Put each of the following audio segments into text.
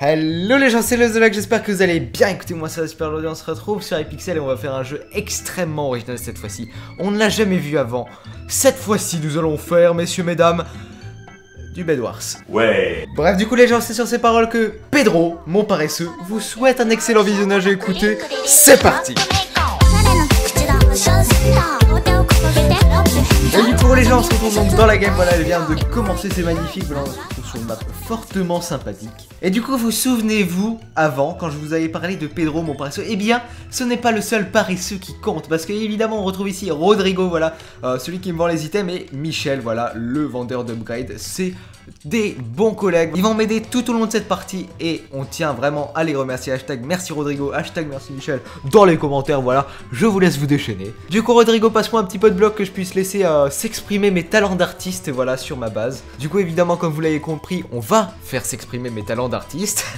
Hello les gens, c'est le Zolak, j'espère que vous allez bien. Écoutez, moi ça va super aujourd'hui, on se retrouve sur Epixel et on va faire un jeu extrêmement original cette fois-ci. On ne l'a jamais vu avant. Cette fois-ci, nous allons faire, messieurs, mesdames, du Bed Wars. Ouais. Bref, du coup les gens, c'est sur ces paroles que Pedro, mon paresseux, vous souhaite un excellent visionnage et écoutez, c'est parti du coup les gens, on se retrouve donc dans la game, voilà, elle vient de commencer, c'est magnifique, voilà, on se retrouve sur une map fortement sympathique. Et du coup, vous souvenez-vous, avant, quand je vous avais parlé de Pedro, mon paresseux, eh bien, ce n'est pas le seul paresseux qui compte, parce qu'évidemment, on retrouve ici Rodrigo, voilà, euh, celui qui me vend les items, et Michel, voilà, le vendeur d'upgrade, c'est des bons collègues. Ils vont m'aider tout au long de cette partie et on tient vraiment à les remercier. Hashtag merci Rodrigo, hashtag merci Michel dans les commentaires. Voilà, je vous laisse vous déchaîner. Du coup, Rodrigo, passe-moi un petit peu de bloc que je puisse laisser euh, s'exprimer mes talents d'artiste voilà, sur ma base. Du coup, évidemment, comme vous l'avez compris, on va faire s'exprimer mes talents d'artiste.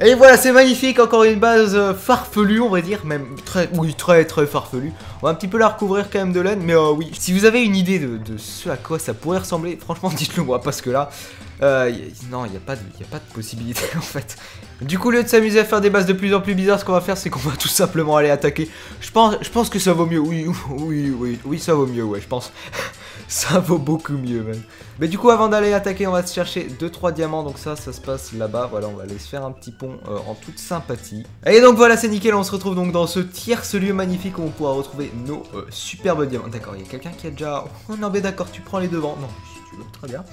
Et voilà, c'est magnifique, encore une base euh, farfelue, on va dire, même très, oui, très très farfelue. On va un petit peu la recouvrir quand même de laine, mais euh, oui. Si vous avez une idée de, ce à quoi ça pourrait ressembler, franchement, dites-le moi, parce que là, euh, non, il n'y a, pas de, a pas de possibilité en fait. Du coup, au lieu de s'amuser à faire des bases de plus en plus bizarres, ce qu'on va faire, c'est qu'on va tout simplement aller attaquer. Je pense, je pense que ça vaut mieux, oui, oui, oui, oui, ça vaut mieux, ouais, je pense. Ça vaut beaucoup mieux même. Mais du coup, avant d'aller attaquer, on va se chercher 2-3 diamants. Donc ça, ça se passe là-bas. Voilà, on va aller se faire un petit pont euh, en toute sympathie. Et donc voilà, c'est nickel. On se retrouve donc dans ce tierce lieu magnifique où on pourra retrouver nos euh, superbes diamants. D'accord, il y a quelqu'un qui a déjà... Oh non, mais d'accord, tu prends les devants. Non, tu veux, très bien.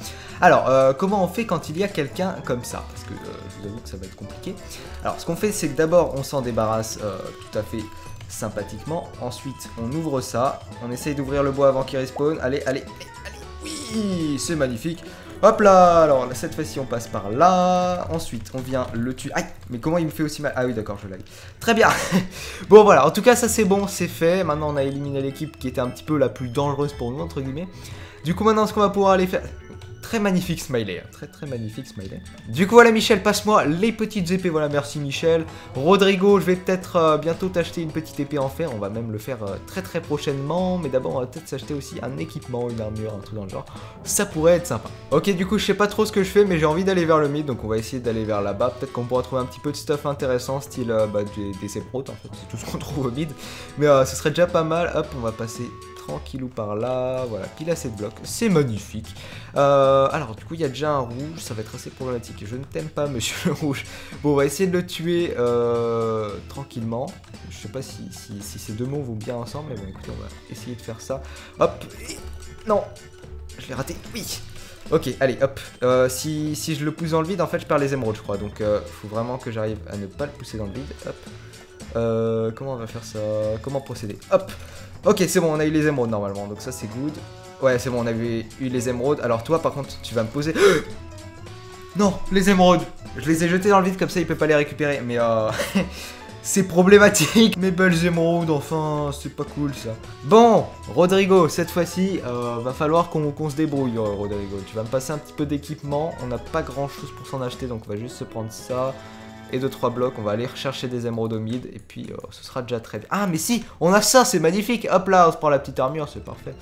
Alors, euh, comment on fait quand il y a quelqu'un comme ça? Parce que je vous avoue que ça va être compliqué. Alors, ce qu'on fait, c'est que d'abord, on s'en débarrasse tout à fait sympathiquement. Ensuite, on ouvre ça. On essaye d'ouvrir le bois avant qu'il respawn. Allez, allez, allez. Oui, c'est magnifique. Hop là, alors cette fois-ci on passe par là, ensuite on vient le tuer. Aïe, mais comment il me fait aussi mal? Ah oui d'accord, je l'ai. Très bien. bon voilà, en tout cas ça c'est bon, c'est fait. Maintenant on a éliminé l'équipe qui était un petit peu la plus dangereuse pour nous entre guillemets. Du coup maintenant ce qu'on va pouvoir aller faire... Très magnifique smiley, hein. très très magnifique smiley. Du coup voilà Michel, passe-moi les petites épées, voilà merci Michel. Rodrigo, je vais peut-être euh, bientôt t'acheter une petite épée en fer, on va même le faire euh, très très prochainement. Mais d'abord on va peut-être s'acheter aussi un équipement, une armure, un truc dans le genre. Ça pourrait être sympa. Ok du coup je sais pas trop ce que je fais mais j'ai envie d'aller vers le mid, donc on va essayer d'aller vers là-bas. Peut-être qu'on pourra trouver un petit peu de stuff intéressant, style euh, bah, des, des en fait, c'est tout ce qu'on trouve au mid. Mais ce serait déjà pas mal, hop on va passer tranquillou par là, voilà, pile assez de blocs, c'est magnifique. Euh, alors du coup il y a déjà un rouge, ça va être assez problématique, je ne t'aime pas monsieur le rouge. Bon on va essayer de le tuer euh, tranquillement, je sais pas si, ces deux mots vont bien ensemble, mais bon écoutez on va essayer de faire ça. Hop, non, je l'ai raté, oui Ok, allez, hop. Euh, si, je le pousse dans le vide, en fait, je perds les émeraudes, je crois. Donc, il faut vraiment que j'arrive à ne pas le pousser dans le vide. Hop. comment on va faire ça? Comment procéder? Hop Ok, c'est bon, on a eu les émeraudes normalement, donc ça c'est good. Ouais, c'est bon, on a eu, les émeraudes. Alors toi, par contre, tu vas me poser... non, les émeraudes Je les ai jetés dans le vide, comme ça il peut pas les récupérer. Mais euh... c'est problématique. Mes belles émeraudes, enfin, c'est pas cool ça. Bon, Rodrigo, cette fois-ci, euh, va falloir qu'on se débrouille, euh, Rodrigo. Tu vas me passer un petit peu d'équipement. On n'a pas grand-chose pour s'en acheter, donc on va juste se prendre ça et 2-3 blocs. On va aller rechercher des émeraudes au mid et puis euh, ce sera déjà très bien. Ah, mais si, on a ça, c'est magnifique. Hop là, on se prend la petite armure, c'est parfait.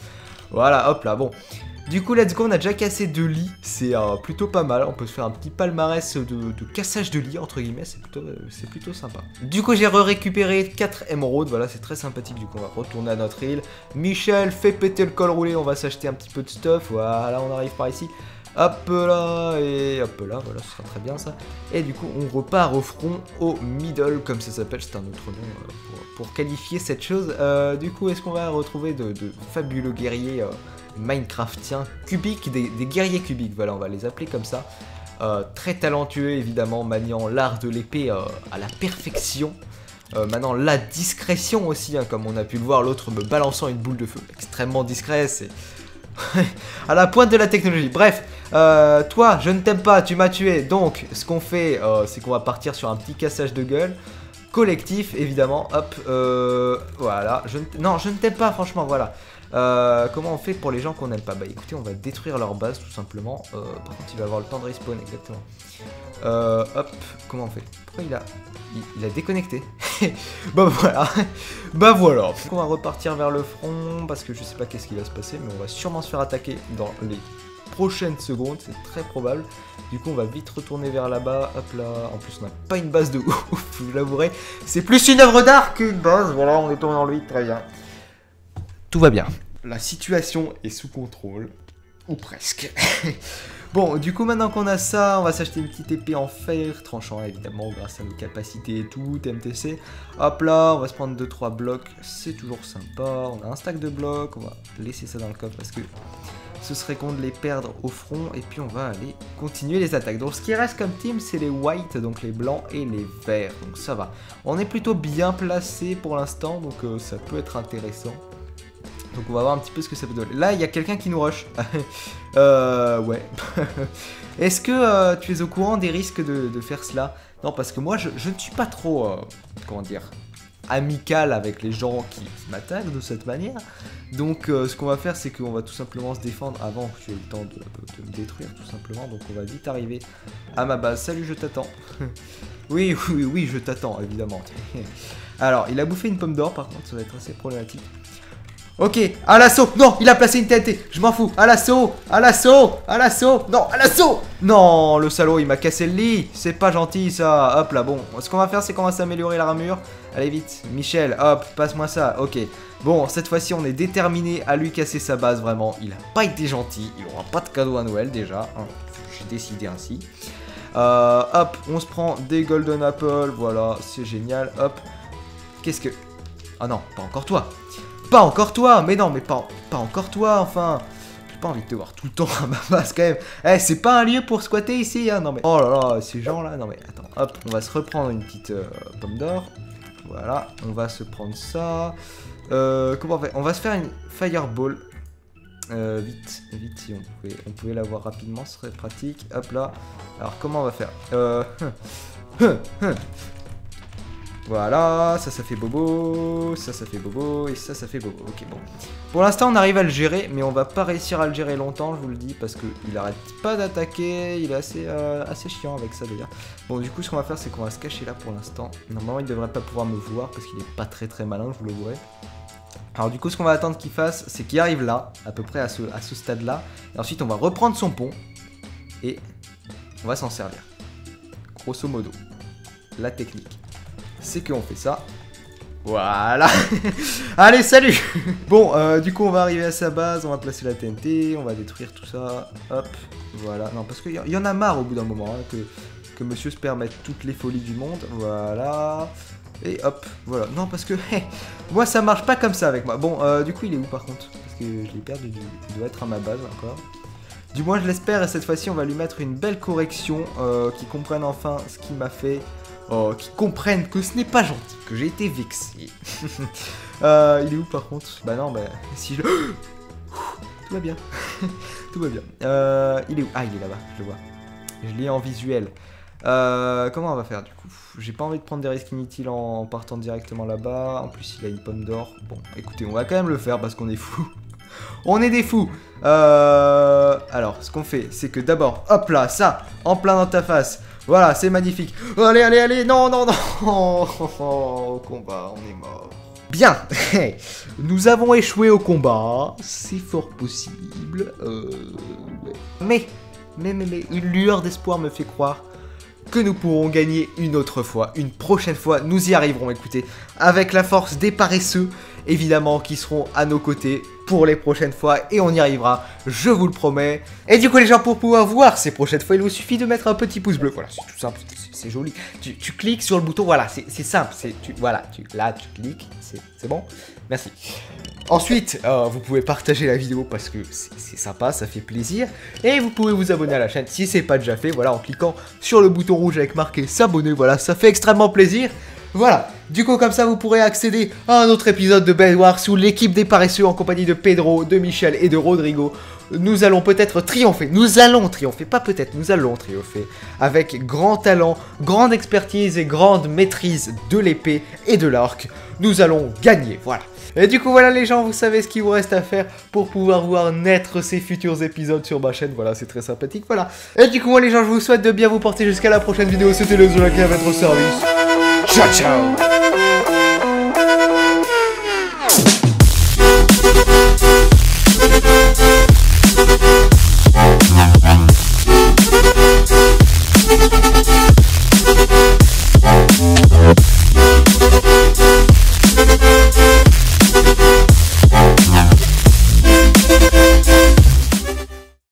Voilà, hop là, bon. Du coup, let's go, on a déjà cassé deux lits, c'est euh, plutôt pas mal. On peut se faire un petit palmarès de, cassage de lits, entre guillemets, c'est plutôt, euh, plutôt sympa. Du coup, j'ai récupéré 4 émeraudes, voilà, c'est très sympathique. Du coup, on va retourner à notre île. Michel, fait péter le col roulé, on va s'acheter un petit peu de stuff. Voilà, on arrive par ici. Hop là, et hop là, voilà, ce sera très bien ça. Et du coup, on repart au front, au middle, comme ça s'appelle, c'est un autre nom euh, pour, qualifier cette chose. Euh, du coup, est-ce qu'on va retrouver de, fabuleux guerriers euh, Minecraftiens cubiques, des, guerriers cubiques, voilà, on va les appeler comme ça. très talentueux, évidemment, maniant l'art de l'épée à la perfection. maintenant, la discrétion aussi, hein, comme on a pu le voir, l'autre me balançant une boule de feu, extrêmement discret, c'est à la pointe de la technologie. Bref, euh, toi, je ne t'aime pas, tu m'as tué. Donc, ce qu'on fait, euh, c'est qu'on va partir sur un petit cassage de gueule. Collectif, évidemment. Hop, euh, voilà. Je non, je ne t'aime pas, franchement, voilà. comment on fait pour les gens qu'on n'aime pas? Bah écoutez, on va détruire leur base, tout simplement. par contre, il va avoir le temps de respawn, exactement. hop, comment on fait? Pourquoi il a... Il, a déconnecté? bah voilà. bah voilà. On va repartir vers le front, parce que je sais pas qu'est-ce qui va se passer, mais on va sûrement se faire attaquer dans les prochaines secondes, c'est très probable. Du coup, on va vite retourner vers là-bas. Hop là. En plus, on n'a pas une base de ouf, je l'avouerai. C'est plus une œuvre d'art qu'une base. Voilà, on est tombé dans le vide, très bien. Tout va bien. La situation est sous contrôle. Ou presque. bon, du coup, maintenant qu'on a ça, on va s'acheter une petite épée en fer, tranchant évidemment grâce à nos capacités et tout, TMTC. Hop là, on va se prendre 2-3 blocs, c'est toujours sympa. On a un stack de blocs, on va laisser ça dans le coffre parce que ce serait con de les perdre au front. Et puis on va aller continuer les attaques. Donc ce qui reste comme team, c'est les whites, donc les blancs et les verts. Donc ça va. On est plutôt bien placé pour l'instant, donc euh, ça peut être intéressant. Donc on va voir un petit peu ce que ça peut donner. Là, il y a quelqu'un qui nous rush. euh, ouais. Est-ce que euh, tu es au courant des risques de, faire cela? Non, parce que moi, je, ne suis pas trop, euh, comment dire, amical avec les gens qui, m'attaquent de cette manière. Donc euh, ce qu'on va faire, c'est qu'on va tout simplement se défendre avant que tu aies le temps de, me détruire, tout simplement. Donc on va vite arriver à ma base. Salut, je t'attends. oui, oui, oui, je t'attends, évidemment. Alors, il a bouffé une pomme d'or, par contre, ça va être assez problématique. Ok, à l'assaut Non, il a placé une TNT Je m'en fous À l'assaut À l'assaut À l'assaut Non, à l'assaut Non, le salaud, il m'a cassé le lit C'est pas gentil, ça Hop là, bon. Ce qu'on va faire, c'est qu'on va s'améliorer la ramure. Allez, vite. Michel, hop, passe-moi ça. Ok. Bon, cette fois-ci, on est déterminé à lui casser sa base, vraiment. Il a pas été gentil. Il aura pas de cadeau à Noël, déjà. Hein. J'ai décidé ainsi. Euh, hop, on se prend des Golden Apple. Voilà, c'est génial. Hop. Qu'est-ce que... Ah non, pas encore toi pas encore toi Mais non, mais pas, encore toi, enfin J'ai pas envie de te voir tout le temps à ma base, quand même Eh, c'est pas un lieu pour squatter ici, hein Non mais... Oh là là, ces gens-là Non mais, attends, hop, on va se reprendre une petite euh, pomme d'or. Voilà, on va se prendre ça. Euh, comment on va On va se faire une fireball. Euh, vite, vite, si on pouvait, on pouvait l'avoir rapidement, ce serait pratique. Hop là. Alors, comment on va faire? Euh, Voilà, ça, ça fait bobo, ça, ça fait bobo, et ça, ça fait bobo. Ok, bon. Pour l'instant, on arrive à le gérer, mais on va pas réussir à le gérer longtemps, je vous le dis, parce qu'il arrête pas d'attaquer, il est assez, euh, assez chiant avec ça d'ailleurs. Bon, du coup, ce qu'on va faire, c'est qu'on va se cacher là pour l'instant. Normalement, il devrait pas pouvoir me voir, parce qu'il est pas très très malin, je vous le vois. Alors du coup, ce qu'on va attendre qu'il fasse, c'est qu'il arrive là, à peu près à ce, à ce stade-là. Et ensuite, on va reprendre son pont, et on va s'en servir. Grosso modo, la technique c'est qu'on fait ça. Voilà Allez, salut Bon, euh, du coup, on va arriver à sa base, on va placer la TNT, on va détruire tout ça. Hop, voilà. Non, parce qu'il y, en a marre au bout d'un moment, hein, que, que monsieur se permette toutes les folies du monde. Voilà. Et hop, voilà. Non, parce que moi, ça marche pas comme ça avec moi. Bon, euh, du coup, il est où par contre? Parce que je l'ai perdu. Il doit être à ma base encore. Du moins, je l'espère, et cette fois-ci, on va lui mettre une belle correction euh, qui comprenne enfin ce qu'il m'a fait. Oh, qui comprennent que ce n'est pas gentil, que j'ai été vexé. Euh, il est où par contre? Bah non, bah si je... Tout va bien. Tout va bien. Euh, il est où? Ah, il est là-bas, je le vois. Je l'ai en visuel. Euh, comment on va faire du coup? J'ai pas envie de prendre des risques inutiles en partant directement là-bas. En plus, il a une pomme d'or. Bon, écoutez, on va quand même le faire parce qu'on est fou. on est des fous. alors, ce qu'on fait, c'est que d'abord, hop là, ça, en plein dans ta face. Voilà, c'est magnifique. Allez, allez, allez, non, non, non. Au combat, on est mort. Bien, nous avons échoué au combat, c'est fort possible. Euh, mais, mais, mais, mais, une lueur d'espoir me fait croire que nous pourrons gagner une autre fois, une prochaine fois, nous y arriverons, écoutez, avec la force des paresseux, évidemment, qui seront à nos côtés pour les prochaines fois, et on y arrivera, je vous le promets. Et du coup, les gens, pour pouvoir voir ces prochaines fois, il vous suffit de mettre un petit pouce bleu, voilà, c'est tout simple, c'est joli. Tu, cliques sur le bouton, voilà, c'est simple, c'est voilà, tu, là, tu cliques, c'est bon, merci. Ensuite, euh, vous pouvez partager la vidéo parce que c'est sympa, ça fait plaisir. Et vous pouvez vous abonner à la chaîne si c'est pas déjà fait, voilà, en cliquant sur le bouton rouge avec marqué s'abonner, voilà, ça fait extrêmement plaisir. Voilà, du coup comme ça vous pourrez accéder à un autre épisode de Bed Wars où l'équipe des paresseux en compagnie de Pedro, de Michel et de Rodrigo nous allons peut-être triompher, nous allons triompher, pas peut-être, nous allons triompher, avec grand talent, grande expertise et grande maîtrise de l'épée et de l'arc, nous allons gagner, voilà. Et du coup voilà les gens, vous savez ce qu'il vous reste à faire pour pouvoir voir naître ces futurs épisodes sur ma chaîne. Voilà, c'est très sympathique, voilà. Et du coup moi les gens, je vous souhaite de bien vous porter jusqu'à la prochaine vidéo. C'était le Zolaki à votre service. Cha-chow!